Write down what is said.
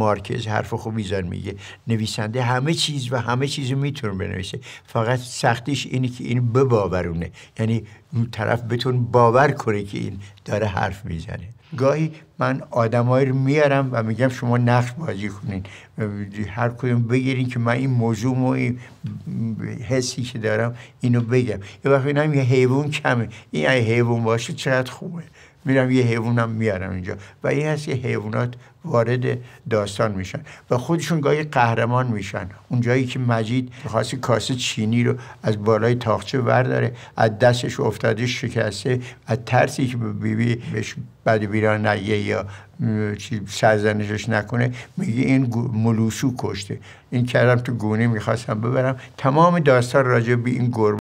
مارکز حرف خوبی زن میگه نویسنده همه چیز و همه چیز می‌تونه بنویسه. فقط سختیش اینه که این بباورونه. یعنی اون طرف بتون باور کنه که این داره حرف می‌زنه. گاهی من آدمایی رو میارم و میگم شما نقش بازی کنین. هر کدوم بگیرین که من این موضوع و این حسی که دارم اینو بگم. یه وقت اینم یه حیوان کمه. این حیوان باشه چقدر خوبه. میرم یه حیوانم میارم اینجا. و این هست که حیوانات وارد داستان میشن. و خودشون گاهی قهرمان میشن. اونجایی که مجید خاصی کاسه چینی رو از بالای تاخچه ورداره از دستش افتاده شکسته از ترسی که بیبی بهش بعد بیران نگه یا سرزنشش نکنه میگه این ملوسو کشته. این کردم تو گونه می‌خواستم ببرم. تمام داستان راجع به این گربه